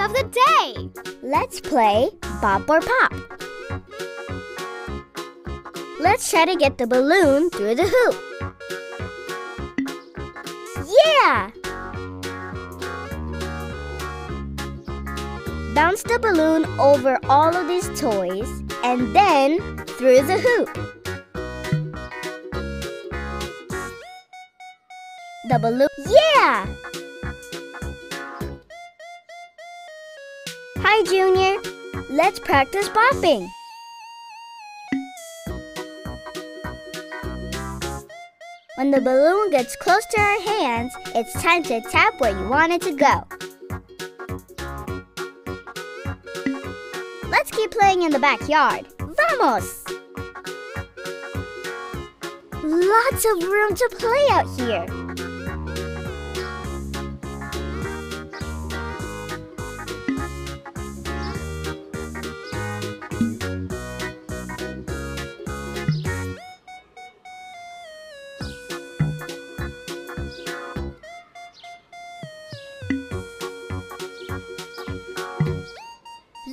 of the day. Let's play Bop or Pop. Let's try to get the balloon through the hoop. Yeah! Bounce the balloon over all of these toys and then through the hoop. The balloon. Yeah! Hi, Junior. Let's practice bopping. When the balloon gets close to our hands, it's time to tap where you want it to go. Let's keep playing in the backyard. Vamos! Lots of room to play out here.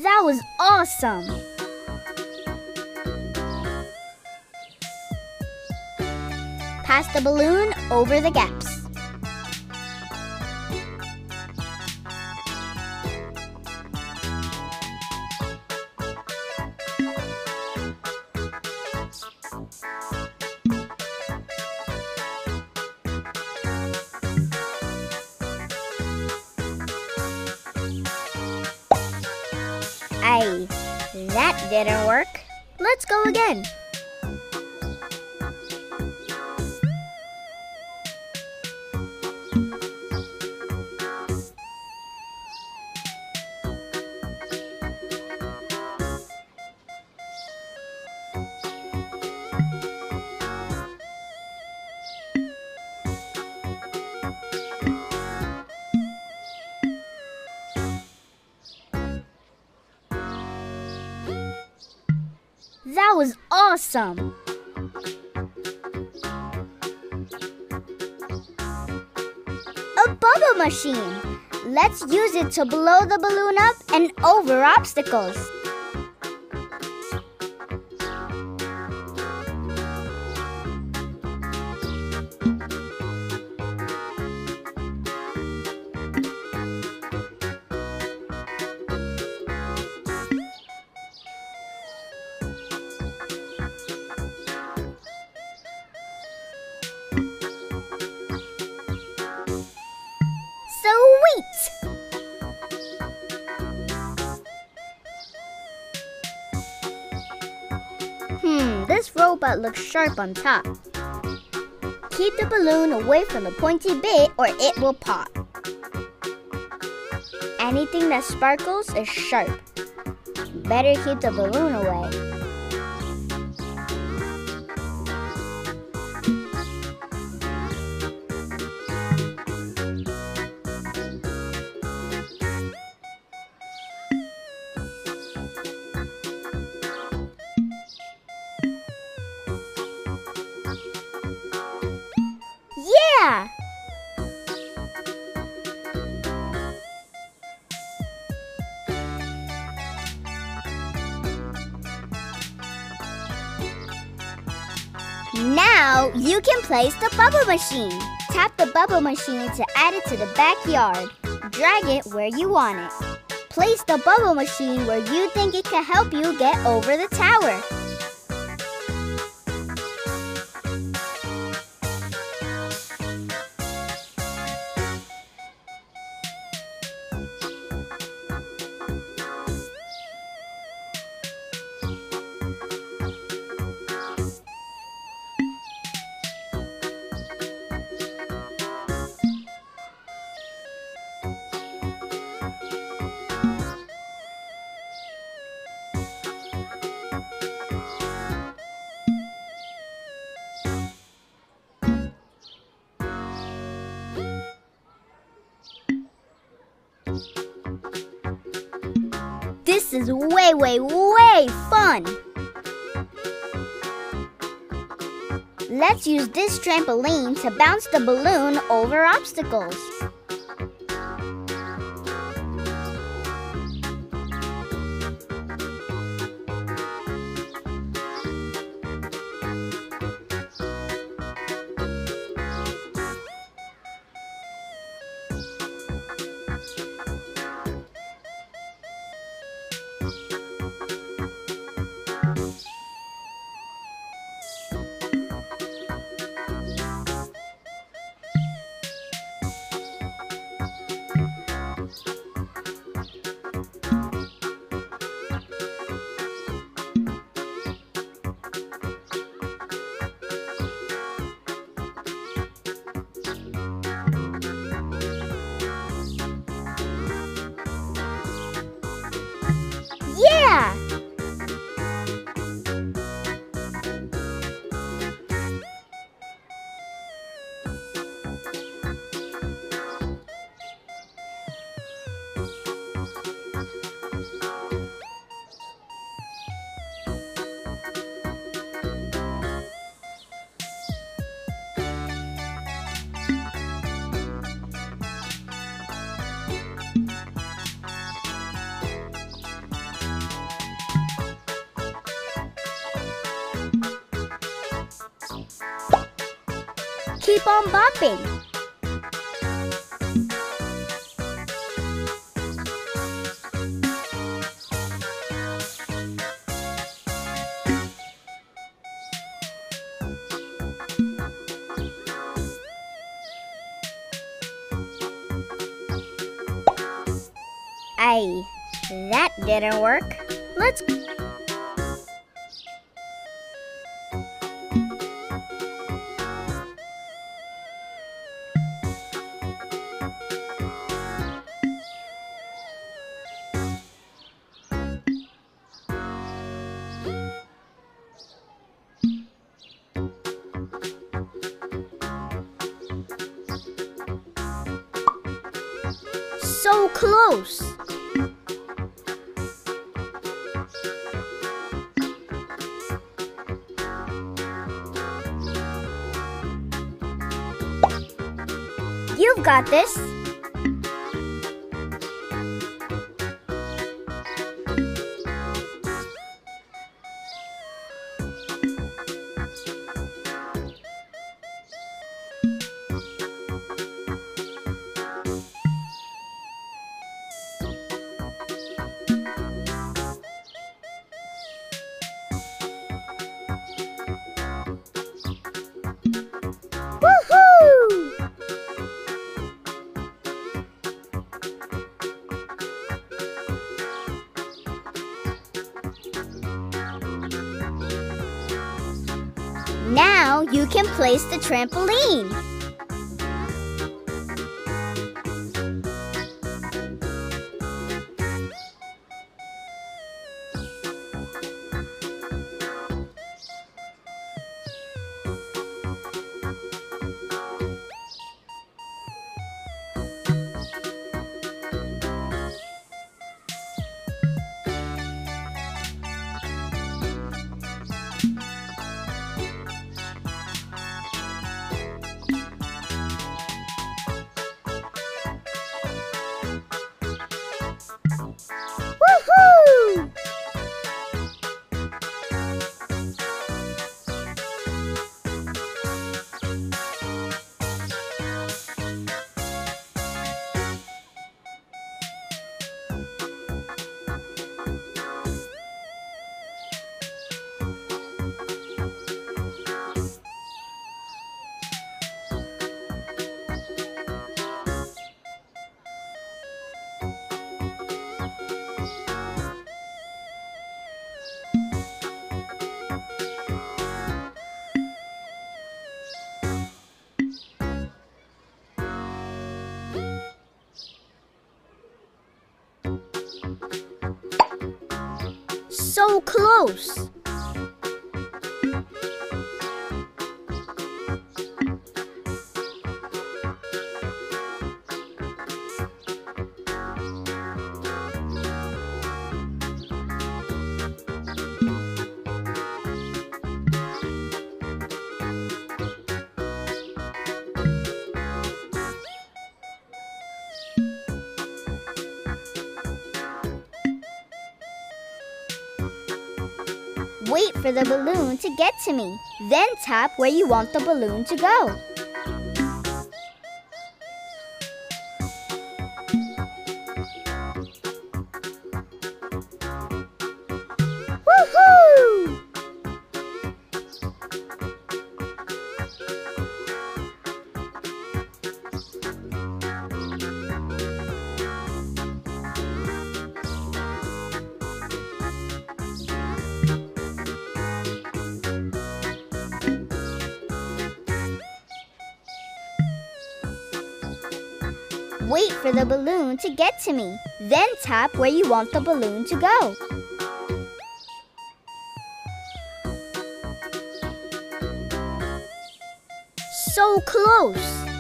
That was awesome! Pass the balloon over the gaps. Again. Awesome! A bubble machine! Let's use it to blow the balloon up and over obstacles. Looks sharp on top. Keep the balloon away from the pointy bit or it will pop. Anything that sparkles is sharp. Better keep the balloon away. You can place the bubble machine. Tap the bubble machine to add it to the backyard. Drag it where you want it. Place the bubble machine where you think it can help you get over the tower. Is way, way, way fun! Let's use this trampoline to bounce the balloon over obstacles. Keep on that didn't work. Let's You've got this. Now you can place the trampoline. Close. Wait for the balloon to get to me. Then tap where you want the balloon to go. Wait for the balloon to get to me. Then tap where you want the balloon to go. So close.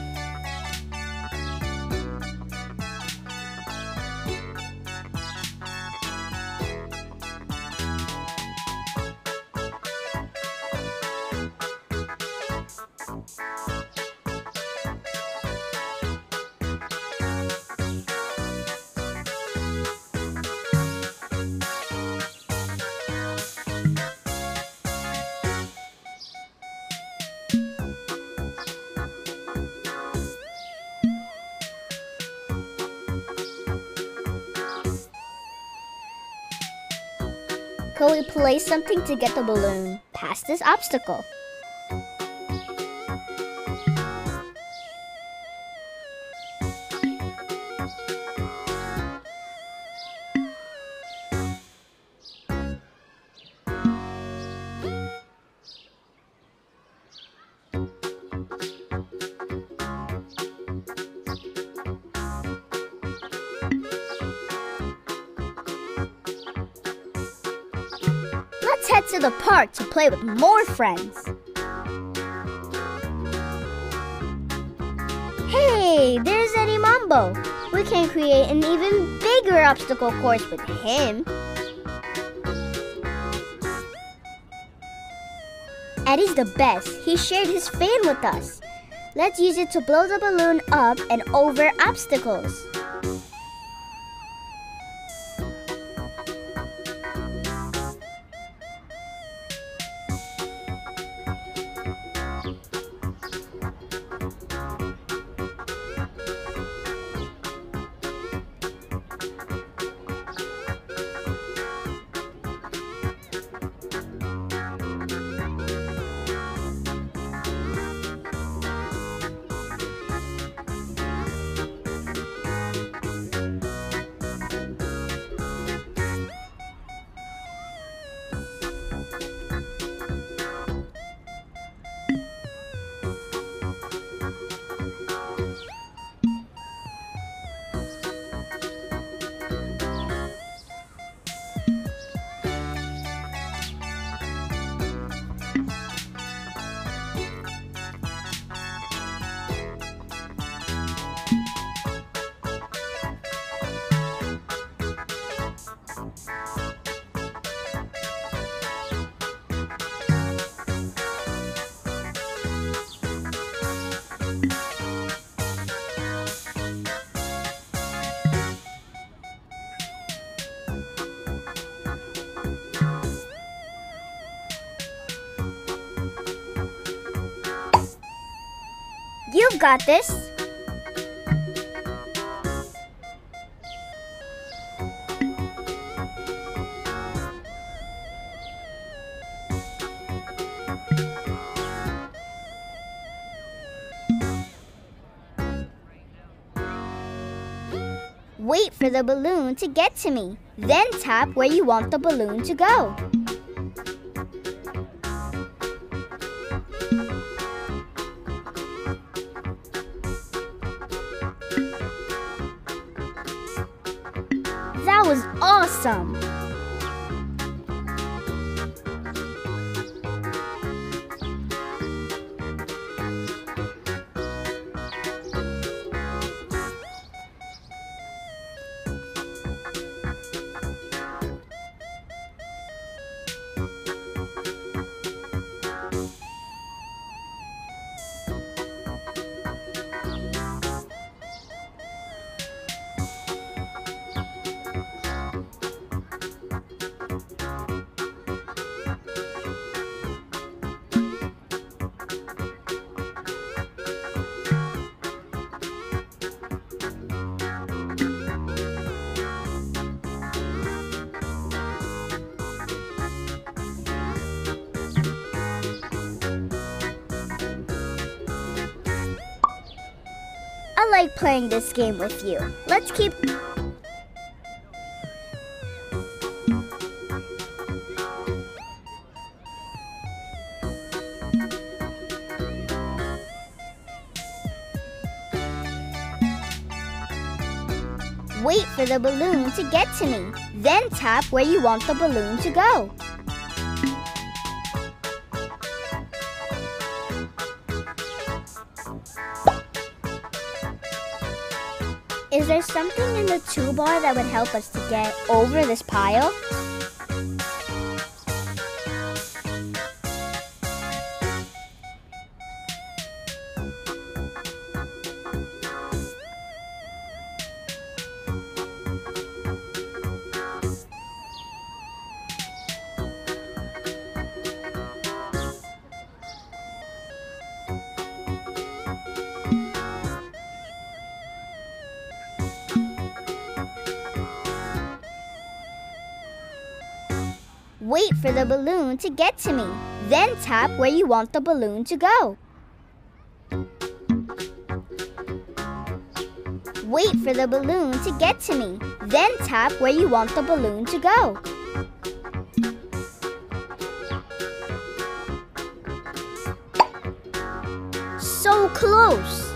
Can we place something to get the balloon past this obstacle? Head to the park to play with more friends. Hey, there's Eddie Mambo. We can create an even bigger obstacle course with him. Eddie's the best. He shared his fan with us. Let's use it to blow the balloon up and over obstacles. Got this. Wait for the balloon to get to me. Then tap where you want the balloon to go. I like playing this game with you. Let's keep. Wait for the balloon to get to me. Then tap where you want the balloon to go. Is there something in the toolbar that would help us to get over this pile? Balloon to get to me. Then tap where you want the balloon to go. Wait for the balloon to get to me. Then tap where you want the balloon to go. So close!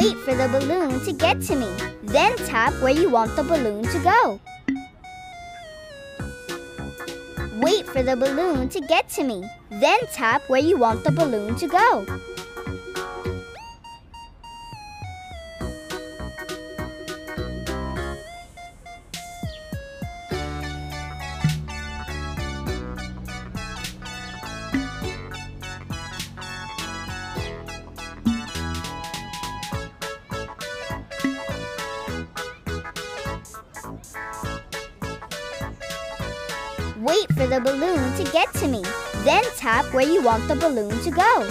Wait for the balloon to get to me. Then tap where you want the balloon to go. Wait for the balloon to get to me. Then tap where you want the balloon to go. You want the balloon to go.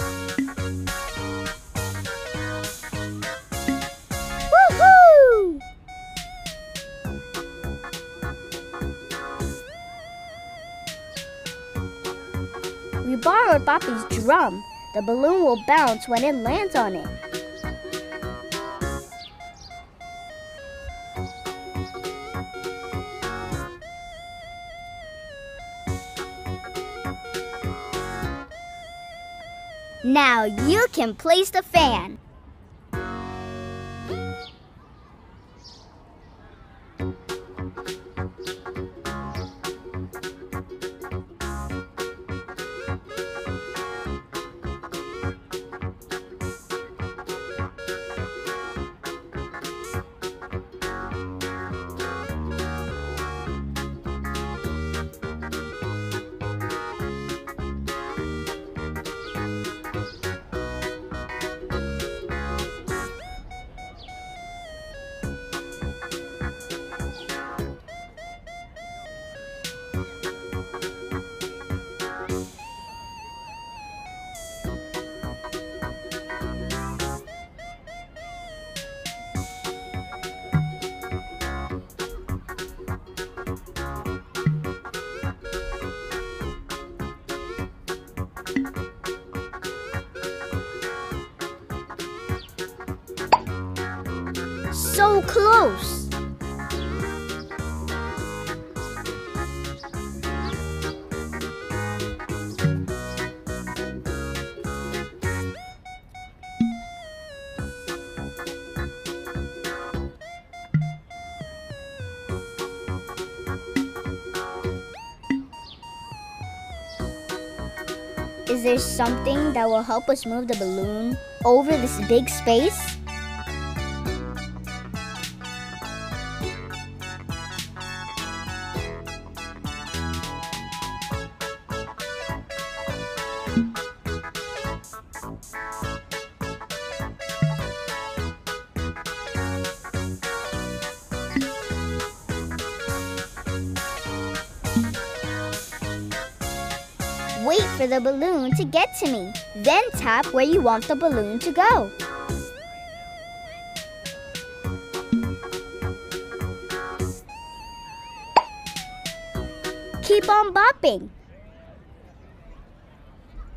We borrowed Poppy's drum. The balloon will bounce when it lands on it. Now you can place the fan. So close. Is there something that will help us move the balloon over this big space? For the balloon to get to me. Then tap where you want the balloon to go. Keep on bopping.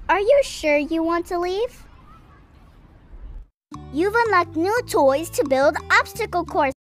Are you sure you want to leave? You've unlocked new toys to build obstacle courses.